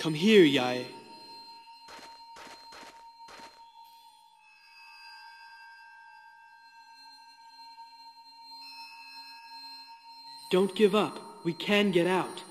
Come here, Yai. Don't give up. We can get out.